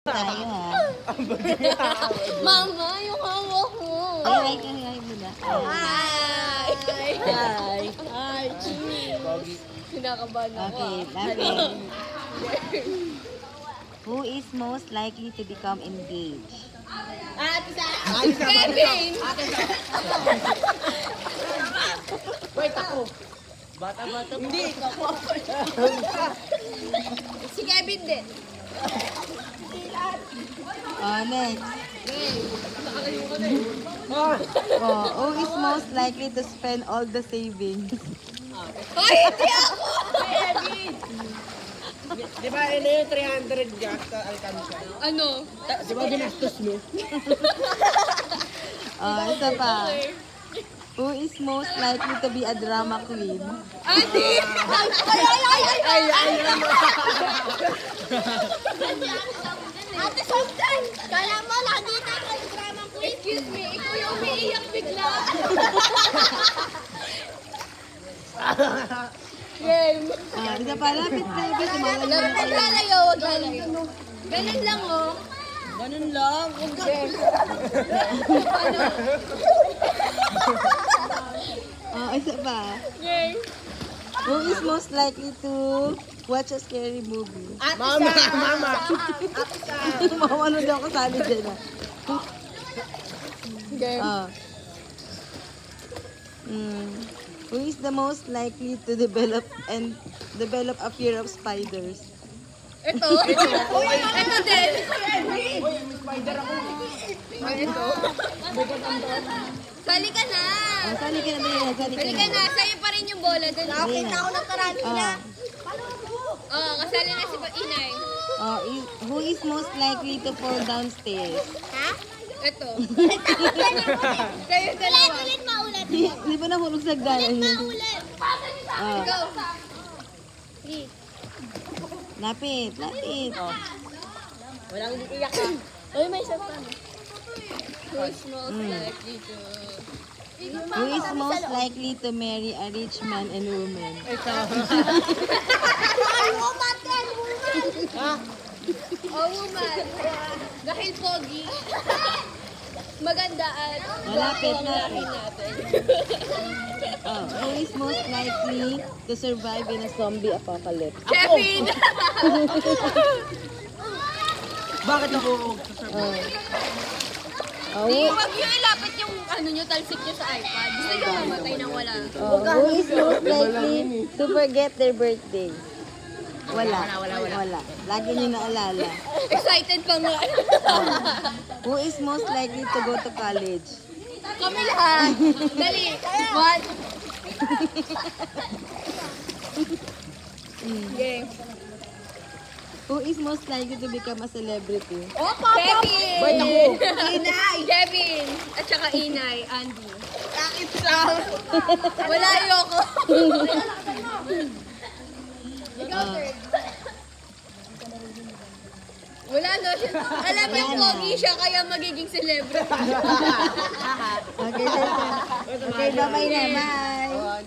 Tayo ha. Mama, yung hawak mo. Ay, ay, ay, ay, muna. Hi! Hi! Hi, Chini! Kinakabahan ako. Okay, ah. lapit. Who is most likely to become engaged? Ate sa... Kevin! Wait ako. Bata-bata. Hindi. Si Kevin din. Oh, next. Ah, Oh, who is most likely to spend all the savings? Hoy, hindi ako! Di ba na yung 300 gas sa Alcanza? Ano? Di ba ginastos mo? Oh, isa pa. Who is most likely to be a drama queen? Ate! Ay, ay, ay, ay, ay, ay, Ate Sultan! Kala mo, lagi tayo kay drama queen. Excuse me, ikaw yung umiiyak bigla. Game. Ah, isa pa. Lapit, na lalayo, huwag lalayo. Ganun lang, oh. Ganun lang. Huwag ka. Oh, isa pa. Game. Who is most likely to watch a scary movie? Mama, mama. Mawano daw kasali dyan ah. Game. Oh. Mm. Who is the most likely to develop and develop a fear of spiders? Ito. Ito din. Uy, may spider ako. Ay, ito. Sali ka na. Oh, sali ka na din. Sali ka Sali ka na. Sa'yo pa rin yung bola. Dali. Dali na. ng karami Oh. Oo, kasali na si Inay. Oh, is, who is most likely to fall downstairs? Ha? Ito. Kayo dalawa. Ulit, maulit. Di, di ba nahulog sa gala? Ulit. Oh, Ikaw. lapit, lapit. Walang iiyak ka. Uy, may isa pa. Who is most likely to marry a rich man and woman? Ito. Woman din, woman. Oh, woman. Dahil pogi. Maganda at Malapit, lapit. natin. Oh, who is most likely to survive in a zombie apocalypse? Kevin! Bakit ako? Oh. Oh, Di, wag yung ilapit yung ano nyo, talsik nyo sa iPad. Gusto nyo mamatay nang wala. oh, who is most likely to forget their birthday? Wala. Wala, wala, Wala. Lagi niyo naalala. Excited pa nga. Who is most likely to go to college? Kami lahat. Dali. One. Game. Who is most likely to become a celebrity? Kevin! Ba't ako? Inay! Kevin! At saka Inay, Andy. Bakit siya? Wala ayoko. Oh, Wala no siya. Alam yung pogi siya, kaya magiging celebrity. okay, okay. Bye-bye na. Bye. Oh,